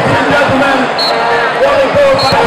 Ladies and gentlemen, what a goal